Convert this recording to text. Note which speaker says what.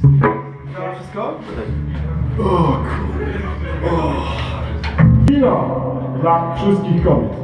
Speaker 1: Działa wszystko?
Speaker 2: Wino dla wszystkich kobiet.